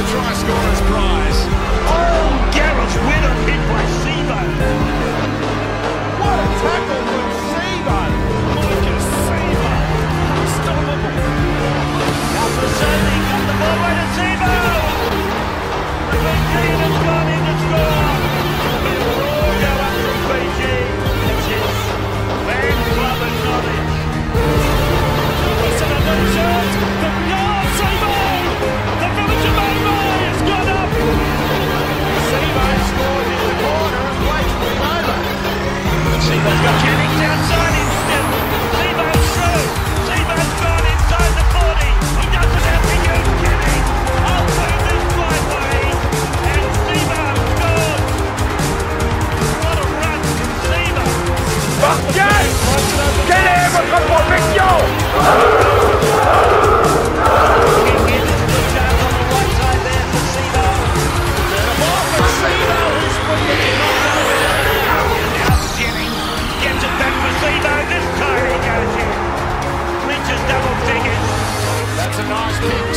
the try scorer's prize. Oh, Gareth Williams. a nice kick.